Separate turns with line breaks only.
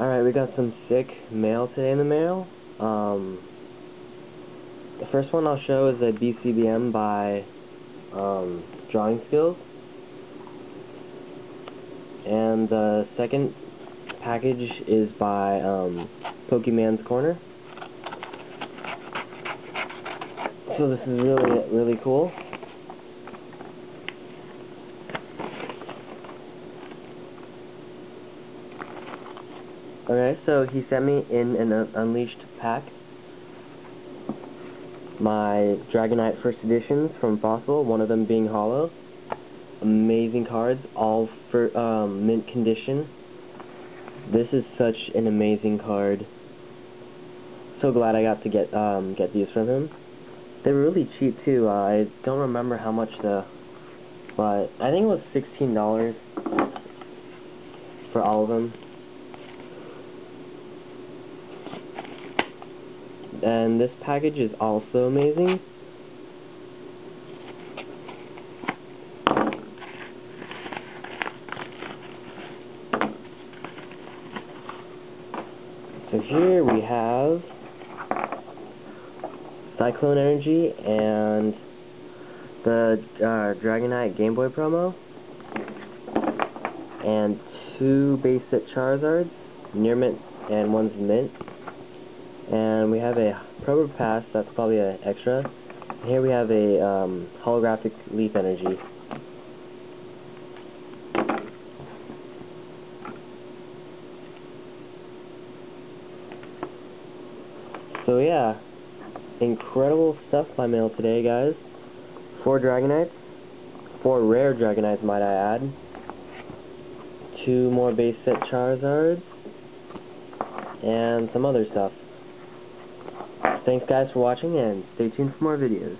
Alright, we got some sick mail today in the mail. Um, the first one I'll show is a BCBM by um, DrawingSkillz. And the second package is by um, PokemanzCorner. So this is really, really cool. Okay, so he sent me in an Unleashed pack my Dragonite First Editions from Fossil, one of them being holo. Amazing cards, all for um, mint condition. This is such an amazing card. So glad I got to get um, get these from him. They were really cheap too. Uh, I don't remember how much the, but I think it was sixteen dollars for all of them. And this package is also amazing. So here we have Cyclone Energy and the uh, Dragonite Game Boy promo and two base set Charizards, near mint and one's mint. And we have a Prober Pass, that's probably an extra. And here we have a um, holographic Leaf Energy. So yeah, incredible stuff by mail today, guys. Four Dragonites, four rare Dragonites, might I add. Two more base set Charizards, and some other stuff. Thanks guys for watching and stay tuned for more videos.